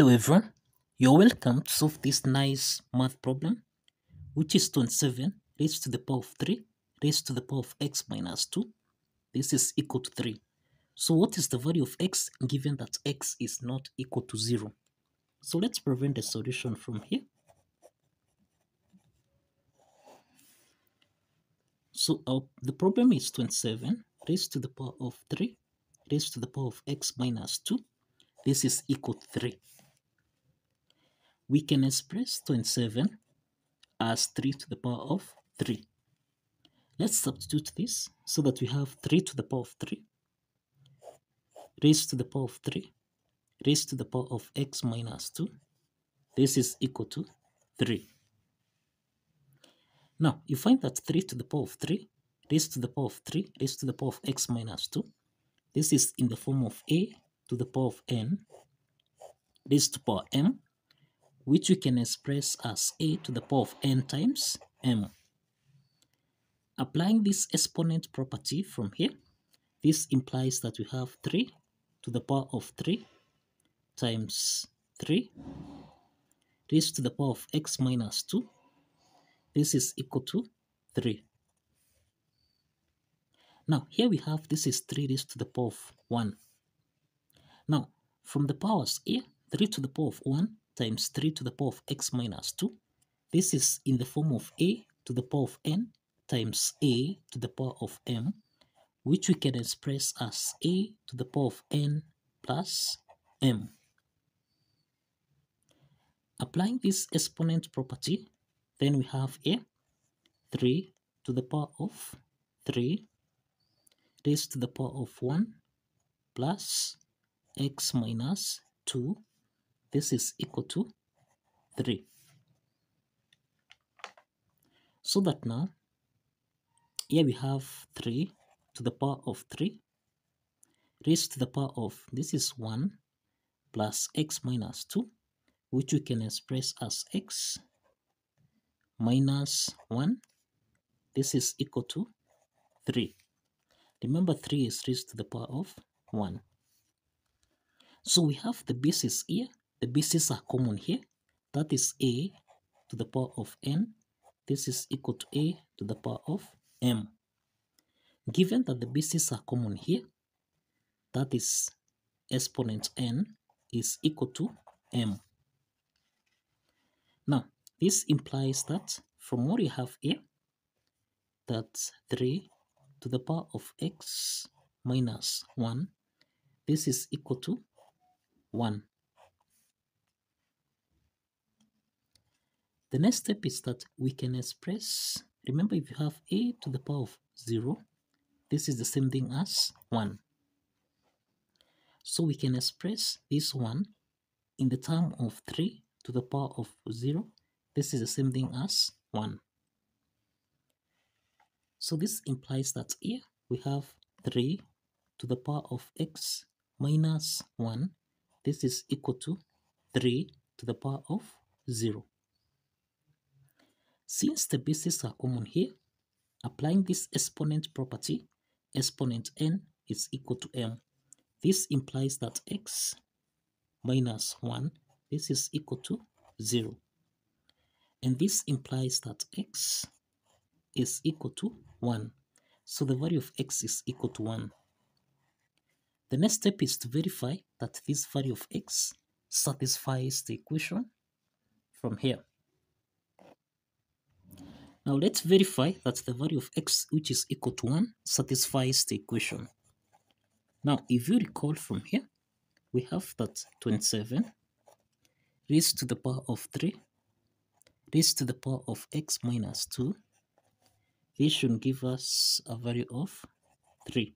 Hello everyone, you're welcome to solve this nice math problem which is 27 raised to the power of 3 raised to the power of x minus 2. This is equal to 3. So what is the value of x given that x is not equal to 0? So let's prevent the solution from here. So our, the problem is 27 raised to the power of 3 raised to the power of x minus 2. This is equal to 3 we can express 27 as 3 to the power of 3. Let's substitute this so that we have 3 to the power of 3 raised to the power of 3 raised to the power of x minus 2. This is equal to 3. Now, you find that 3 to the power of 3 raised to the power of 3 raised to the power of x minus 2. This is in the form of a to the power of n raised to the power m which we can express as a to the power of n times m. Applying this exponent property from here, this implies that we have 3 to the power of 3 times 3 raised to the power of x minus 2. This is equal to 3. Now, here we have this is 3 raised to the power of 1. Now, from the powers here, 3 to the power of 1 times 3 to the power of x minus 2. This is in the form of a to the power of n times a to the power of m, which we can express as a to the power of n plus m. Applying this exponent property, then we have a 3 to the power of 3 raised to the power of 1 plus x minus 2 this is equal to 3. So that now, here we have 3 to the power of 3 raised to the power of, this is 1 plus x minus 2, which we can express as x minus 1. This is equal to 3. Remember 3 is raised to the power of 1. So we have the basis here the bases are common here. That is a to the power of n. This is equal to a to the power of m. Given that the bases are common here, that is exponent n is equal to m. Now, this implies that from what you have here, that 3 to the power of x minus 1, this is equal to 1. The next step is that we can express, remember if you have a to the power of 0, this is the same thing as 1. So we can express this one in the term of 3 to the power of 0. This is the same thing as 1. So this implies that here we have 3 to the power of x minus 1. This is equal to 3 to the power of 0. Since the bases are common here, applying this exponent property, exponent n is equal to m. This implies that x minus 1, this is equal to 0. And this implies that x is equal to 1. So the value of x is equal to 1. The next step is to verify that this value of x satisfies the equation from here. Now let's verify that the value of x which is equal to 1 satisfies the equation. Now if you recall from here, we have that 27 raised to the power of 3 raised to the power of x minus 2. This should give us a value of 3.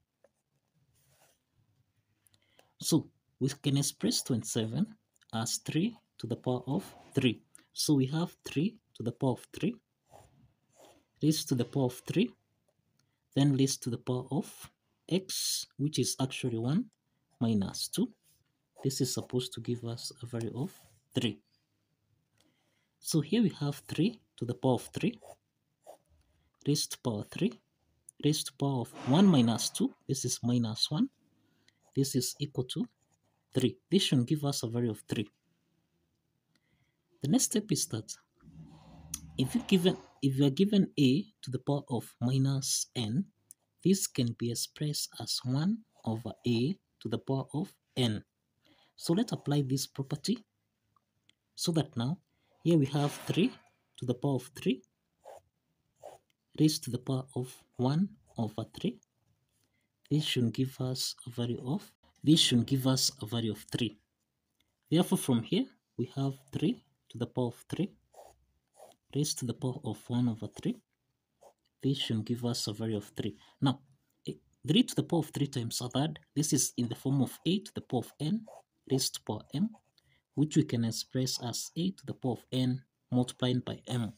So we can express 27 as 3 to the power of 3. So we have 3 to the power of 3 raised to the power of 3 then raised to the power of x which is actually 1 minus 2 this is supposed to give us a value of 3 so here we have 3 to the power of 3 raised to power 3 raised to power of 1 minus 2 this is minus 1 this is equal to 3 this should give us a value of 3 The next step is that if you given if you are given a to the power of minus n, this can be expressed as 1 over a to the power of n. So let's apply this property so that now here we have 3 to the power of 3 raised to the power of 1 over 3. This should give us a value of this should give us a value of 3. Therefore from here we have 3 to the power of 3 raised to the power of 1 over 3. This should give us a value of 3. Now, eh, 3 to the power of 3 times a third, this is in the form of a to the power of n raised to the power m, which we can express as a to the power of n multiplied by m.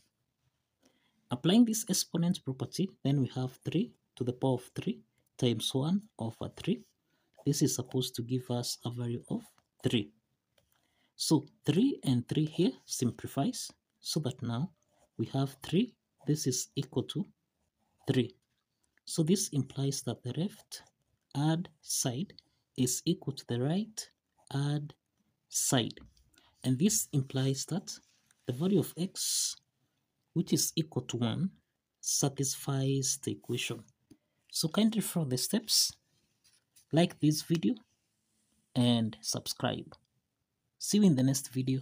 Applying this exponent property, then we have 3 to the power of 3 times 1 over 3. This is supposed to give us a value of 3. So 3 and 3 here simplifies so that now we have 3. This is equal to 3. So this implies that the left add side is equal to the right add side. And this implies that the value of x, which is equal to 1, satisfies the equation. So kindly follow the steps, like this video, and subscribe. See you in the next video.